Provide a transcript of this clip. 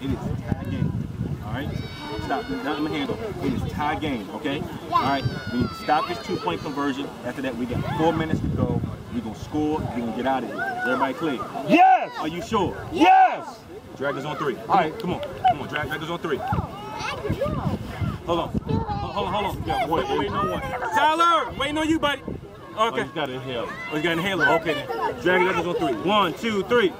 It is tie game. All right, stop. Not my handle. It is tie game. Okay. All right. We need to stop this two-point conversion. After that, we got four minutes to go. We gonna score. We gonna get out of here. Is everybody clear? Yes! Are you sure? Yes! Dragons on three. All right, come on, come on. Drag, dragons on three. Hold on. Hold on, hold on. Yeah, wait, waiting on one. Tyler, waiting on you, buddy. Oh, He's got to inhale. Oh, you got an inhaler. Okay Dragons on three. One, two, three.